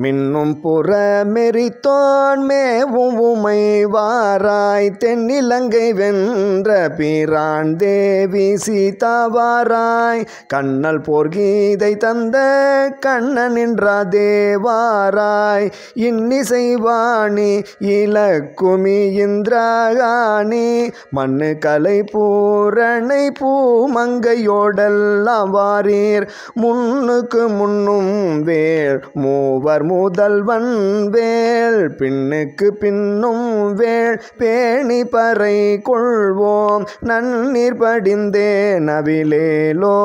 மின்னும் புறமெரித்தோன் மேவும் உமை வாராய் தென்னிலங்கை வென்ற பிரான் தேவி சீதாவாராய் கண்ணல் போர்கீதை தந்த கண்ணன் நின்றா தேவாராய். இன்னிசைவாணி இலக்குமி இந்திராணி மண்ணு கலை பூரணை பூமங்கையோடெல்லாம் வாரீர். முன்னுக்கு முன்னும் வேள் மூவர் முதல்வன் வேள் பின்னுக்கு பின்னும் வேள். பேணி பறை கொள்வோம் நன்னீர் படிந்தே நவிலேலோரம்பாவா